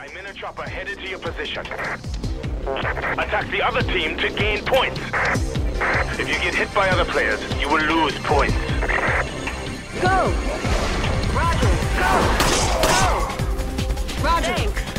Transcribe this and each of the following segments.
I'm in a chopper headed to your position. Attack the other team to gain points. If you get hit by other players, you will lose points. Go! Roger, go! Go! Roger. Thanks.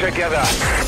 Together.